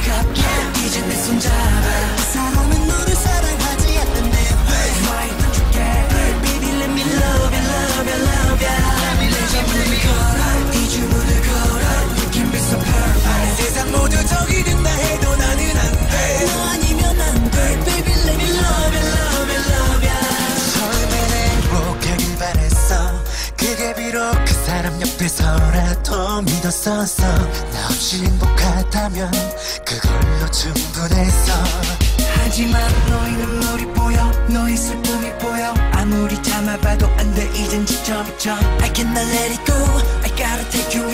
갚게 이제 내 손잡아 이 사람은 너를 사랑하지 않는데 Why don't you get it Baby let me love you love you love you 내 전부를 걸어 이 주문을 걸어 You can be so perfect 세상 모두 적이 된다 해도 나는 안돼 너 아니면 안돼 Baby let me love you love you love you 처음에는 행복하길 바랬어 그게 비록 그 사람 옆에서라도 믿었었어. 나 없이 행복하다면 그걸로 충분했어. 하지만 너의 눈물이 보여 너의 슬픔이 보여. 아무리 참아봐도 안 돼 이젠 지점이점. I cannot let it go. I gotta take you